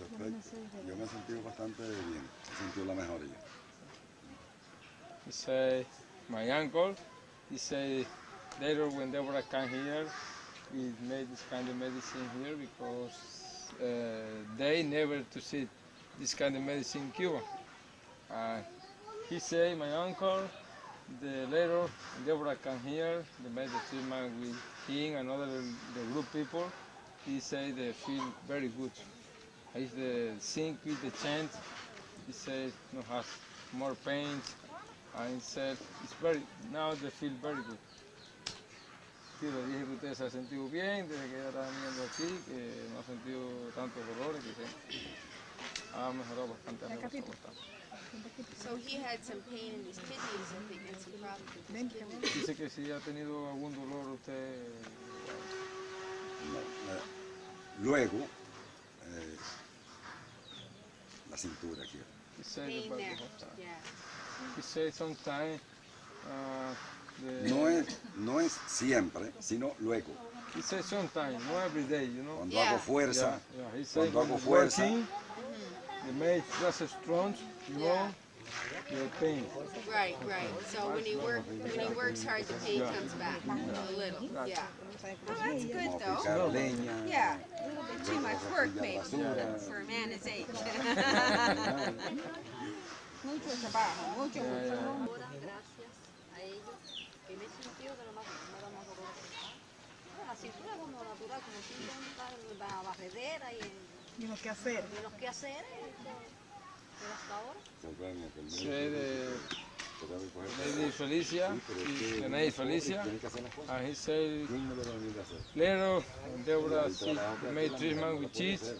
yo me he sentido bastante bien, he sentido la mejoría. He say, my uncle, he said, later when Deborah came here, we made this kind of medicine here because uh, they never to see this kind of medicine in Cuba. Uh, he said, my uncle, the later Deborah came here, they made the treatment with him and other the group people. He said they feel very good. He's the sing with the chant. He says no has more pain. And he said it's very now they feel very good. Sí, le dije que usted se ha sentido bien desde que ella estaba viniendo aquí, que no ha sentido tanto dolor, que ha mejorado bastante. ha mejorado bastante. So he had some pain in his kidneys, I think, and some problems with his kidneys. Dice que si ha tenido algún dolor usted, luego, la cintura aquí. he said Pain about there, the hospital. yeah. He said sometimes uh, the, No es, no es siempre, sino luego. He said sometimes, not every day, you know. Cuando Yeah. hago fuerza, Yeah, yeah. He said Cuando hago fuerza. working, the strong, you know. Right, right. So when he work, when he works hard, the pain comes back a little. Yeah. Oh, that's good though. Yeah, a little bit too much work maybe for a man his age. Mucho trabajo, mucho, Yeah, mucho. yeah. Ahora, gracias a ellos, que me he sentido que no me no más doloroso. La cintura como natural, como si yo la barredera y en, Y lo que hacer. y los quehaceres, eh. The coger lady Felicia, the Felicia, and he said when Deborah she made treatment with cheese,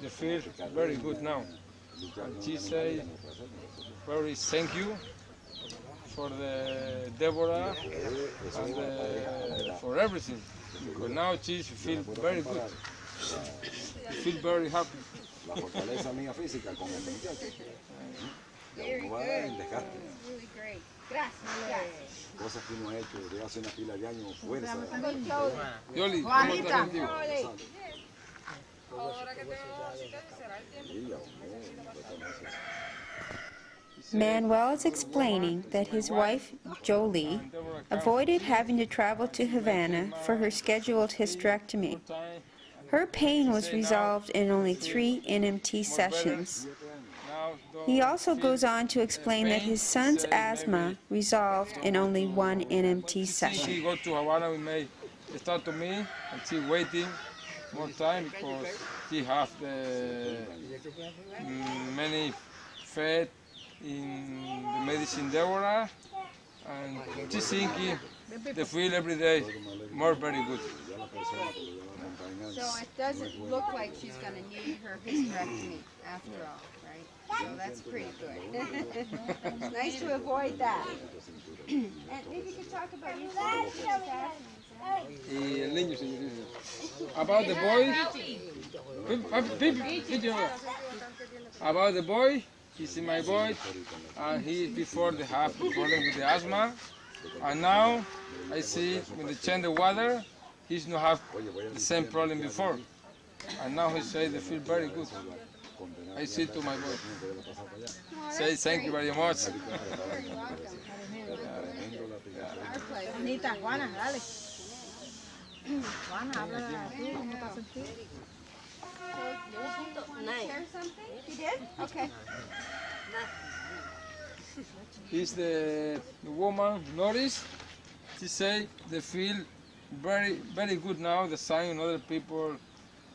they feel very good now. And she say very thank you for the Deborah and the, for everything. Because now she feel very good. She feel very happy. La fortaleza mía física con este muchacho. Very No va a dar en desgaste. Really. Gracias. Cosas que uno ha hecho desde hace una pila de años, fuerza. Yoli, ¿cómo estás contigo? Sí, ya, no, totalmente. Manuel is explaining that his wife, Jolie, avoided having to travel to Havana for her scheduled hysterectomy. Her pain was resolved in only three NMT sessions. He also goes on to explain that his son's asthma resolved in only one NMT session. She go to Havana, we may start to me, and she waiting more time because she have the mm, many in the medicine Deborah, and she thinking they feel every day more very good. Ya la persona que lo lleva acompañando. So it doesn't look like she's gonna need her hysterectomy after all, right? So that's pretty good. It's nice to avoid that. And maybe you could talk about your Y el niño, señor, dice, About the boy, about the boy, he's my boy, and he before the half problem with the asthma, and now I see when they change the water, he's not have the same problem before, and now he say they feel very good. I see to my boy. Say thank you very much. Juanita, Juana, dale. Juana, habla tú, ¿cómo te has sentido? Share something? You did? Okay. Is the, the woman notice? She say they feel very very good now. The sign and other people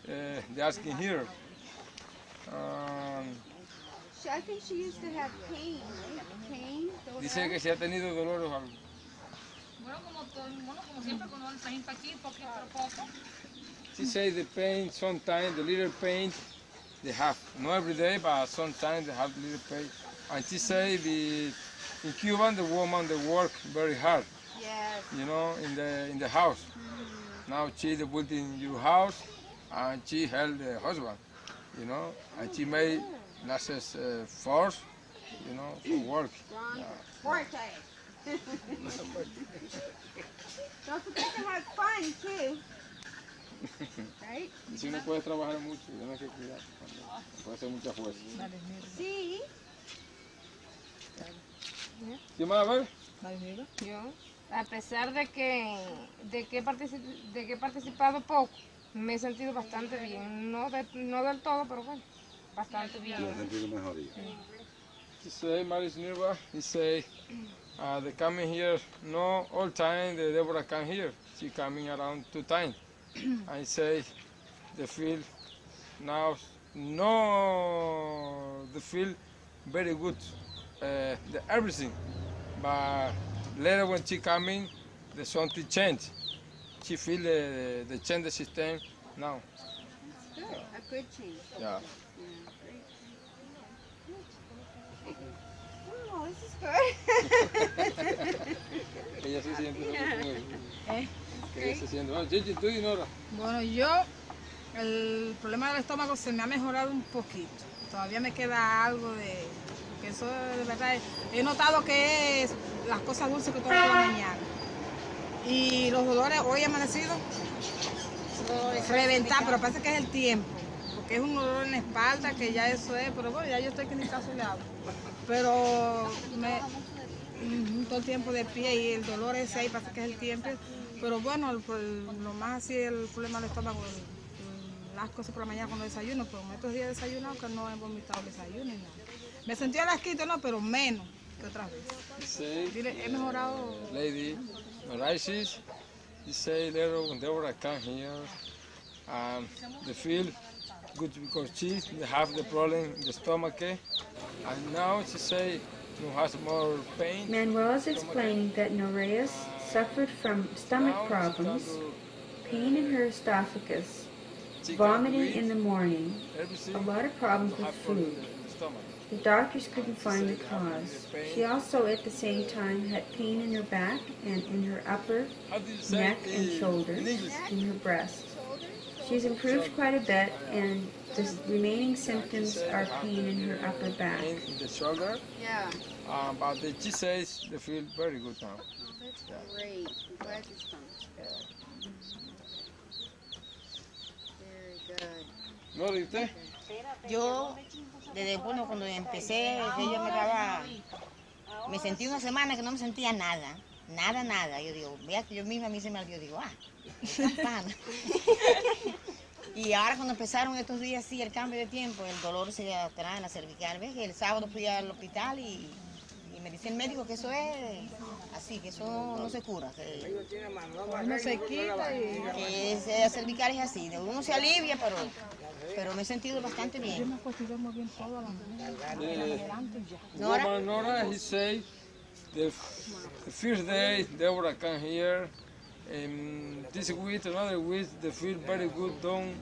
uh, they asking here. Um, She, I think she used to have pain, right? Pain? Those dice que si ha tenido dolores o algo. Bueno, como, todo, bueno, como siempre, cuando uno está aquí, poquito a poco. She say the pain sometimes the little pain they have not every day, but sometimes they have little pain. And she say the in Cuba the woman they work very hard. Yes. you know, in the in the house. Now she the put in your house, and she held the husband, you know, and she made nurses uh, force, you know, for work. Forte. Don't forget to have fun too. Right? Y si uno puede trabajar mucho, uno hay que cuidar. cuando Puede hacer mucha fuerza. Dale, mira. Sí. ¿Qué más? A ver. Dale, mira. Yo, a pesar de que, de que, de que he participado poco, me he sentido bastante bien. No, de- no del todo, pero bueno, bastante bien. Yo he sentido mejoría. He say, Maris Nirva, he say, uh, they coming here, no all time, the Deborah come here. She coming around two times. I say, the feel now, no, the feel very good, uh, the everything. But later when she coming, the something change. She feel the, the change the system now. Good. A good change. Yeah. Oh, this is good. Ella se siente eso. ¿Eh? Que ella se siente. Bueno, Gigi, tú y Nora. Bueno, yo, el problema del estómago se me ha mejorado un poquito. Todavía me queda algo de. Eso de verdad. He notado que es las cosas dulces que tomo por la mañana. Y los dolores, hoy amanecido reventar, pero parece que es el tiempo. Porque es un dolor en la espalda, que ya eso es, pero bueno, ya yo estoy que ni caso le hago. Pero me, todo el tiempo de pie y el dolor ese ahí parece que es el tiempo. Pero bueno, el- el- lo más así el problema del estómago, las cosas por la mañana cuando desayuno, pero en estos días he desayunado que no he vomitado el desayuno ni nada. Me sentí asquito, no, pero menos que otras veces. Say, Dile, he mejorado. lady, Noraisis, he say later when Deborah come here, um, they feel good because she they have the problem in the stomach, eh? and now she say no has more pain. Manuel is explaining that Noreas suffered from stomach Now problems, pain in her esophagus, vomiting in the morning, a lot of problems with have problem food. In the doctors couldn't find the cause. She also, at the same time, had pain in her back and in her upper How do you say neck and in- shoulders, in her breast. She's improved quite a bit, and the remaining symptoms are pain in her upper back. Pain in the shoulder, Yeah. um, but the, she says they feel very good now. Oh, that's great. I'm glad this comes. Very good. ¿No ¿y usted? Yo, desde bueno, cuando empecé, que yo me daba, me sentí una semana que no me sentía nada, nada, nada. Yo digo, vea que yo misma a mí se me olvidó, digo, ah, campana. y ahora cuando empezaron estos días, sí, el cambio de tiempo, el dolor se trae en la cervical, ves el sábado fui al hospital y, y me dice el médico que eso es así, que eso no se cura, que, Uno se quita y. que la cervical es así, uno se alivia, pero, pero me he sentido bastante Yo bien. me acuesto y duermo bien todo a la mañana. Adelante ya. Nora? Nora, he say the, the first day Deborah come here. Um, this week, another week, they feel very good, don't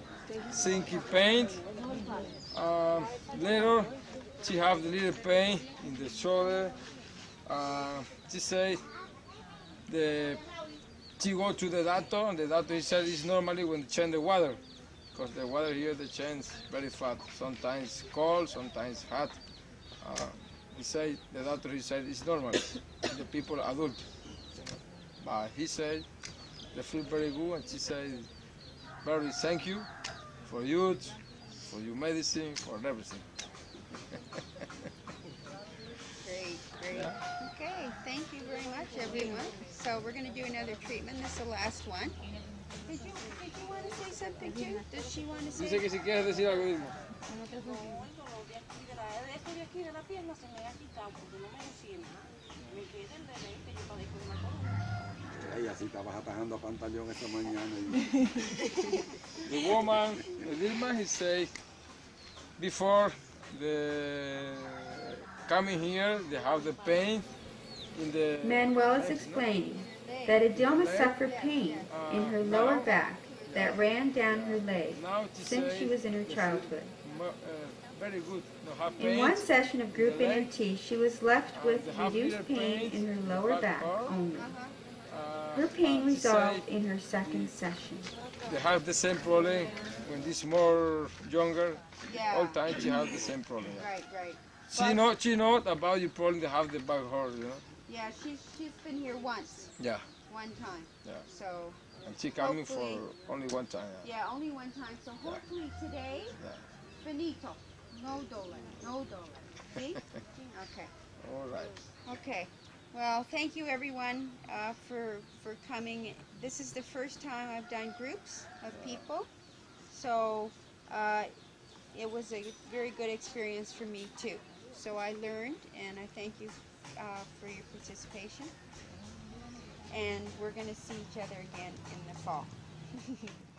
sinky pain. Um, later, she have the little pain in the shoulder. Uh, she say the she go to the doctor, and the doctor he said it's normally when they change the water, because the water here they change very fast. Sometimes cold, sometimes hot. Uh, he said the doctor he said it's normal. the people adult, but he said they feel very good, and she said very thank you for you, for your medicine, for everything. Great, great. Okay, thank you very much, everyone. So we're going to do another treatment. This is the last one. Did you, did you want to say something too? Does she want to say? Dice que si quieres decir algo, Dilma. Esto de aquí de la pierna se me ha quitado porque no me decía nada. Me quedé el bebé que yo padezco de una cosa. Ey, así estabas atajando a pantaleón esta mañana. The woman, the Dilma, he say, before the coming here, they have the pain in the. Manuel is explaining that Adilma suffered pain in her lower back that ran down her leg since she was in her childhood. mo- uh, very good. No have In one session of group NMT, she was left with reduced pain in her lower back back only. Uh, Her pain resolved in her second session. They have the same problem when this more younger. Yeah. All time she have the same problem. Right, right. She know she know about your problem. They have the back hurt, you know. Yeah, she's she's been here once, Yeah. one time. Yeah. So And she coming for only one time. Yeah, yeah only one time. So hopefully today, Yeah. finito. No dollar. No dollar. See? Okay. All right. Okay. Well, thank you everyone uh, for for coming. This is the first time I've done groups of people, so uh, it was a very good experience for me too. So I learned, and I thank you uh, for your participation. And we're going to see each other again in the fall.